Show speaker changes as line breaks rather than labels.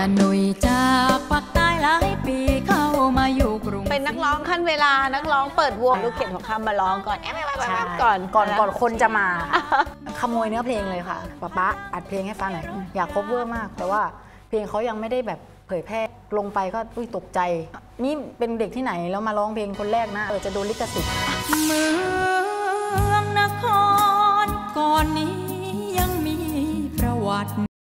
ละหนุยจากปักใต้หลายปีเข้ามาอยู่กรุง
เป็นนักร้องขั้นเวลานักร้องเปิดวงลูกเขียนของคำมาร้องก่อนแอบแอบแอบแอบก่อน
ก่อนก่อนคนจะมา ขโมยเนื้อเพลงเลยค่ะป๊าป๊าอัดเพลงให้ฟังหน่อยอยากคบเวอร์มาก แต่ว่าเพลงเขายังไม่ได้แบบเผยแพร่ลงไปก็อุ้ยตกใจ นี่เป็นเด็กที่ไหนแล้วมาร้องเพลงคนแรกนะเออจะโดนลิขสิทธิ์
เมืองนครก่อนนี้ยัง